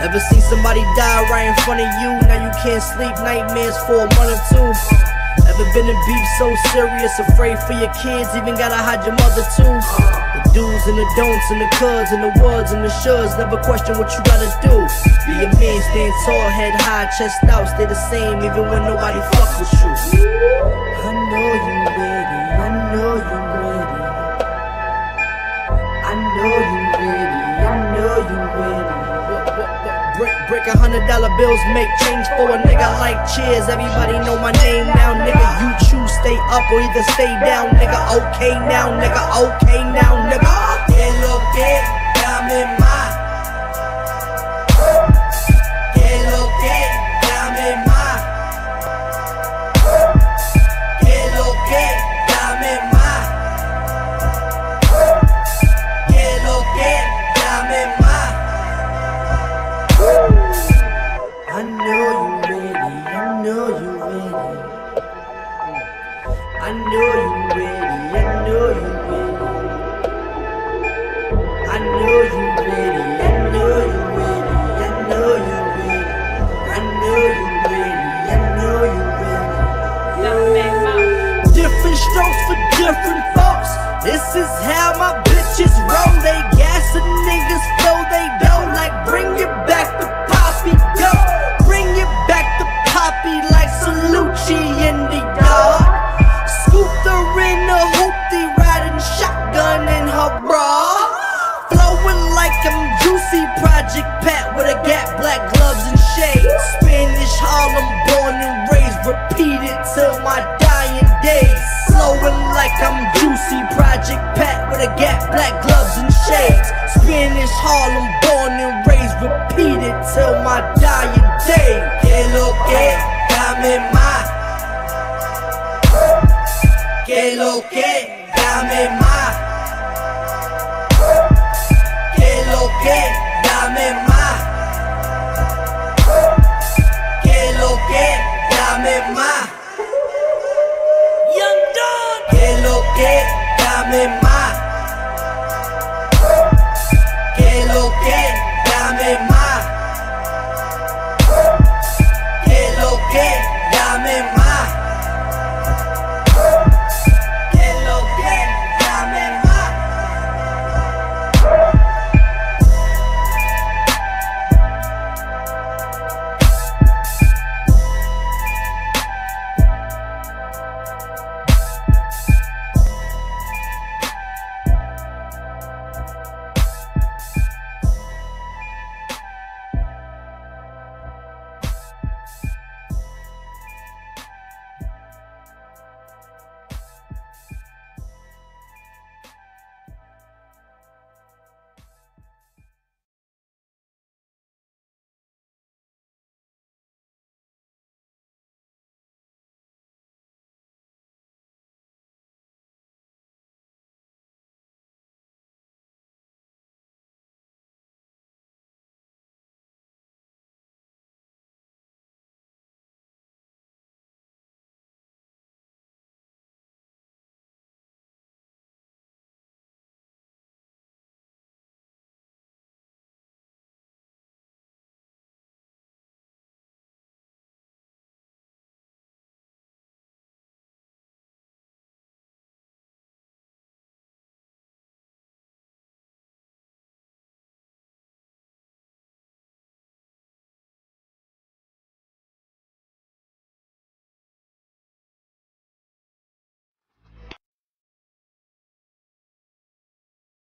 Ever seen somebody die right in front of you? Now you can't sleep, nightmares for a month or two. Ever been in beef so serious, afraid for your kids, even gotta hide your mother too? The do's and the don'ts and the cuds and the words and the shoulds, never question what you gotta do. Be a man, stand tall, head high, chest out, stay the same, even when nobody fuck with you. I know you a hundred dollar bills, make change for a nigga like cheers. Everybody know my name now, nigga. You choose stay up or either stay down, nigga. Okay now, nigga. Okay now, nigga. I know you ready, I know you ready. I know you ready, I know you ready, I know you ready. I know you ready, I know you ready. Different strokes for different folks. This is how my bitches roll. They black gloves and shades. Spanish Harlem, born and raised, repeated till my dying day. Que lo que, dame más. Que lo que, dame más. Que lo que.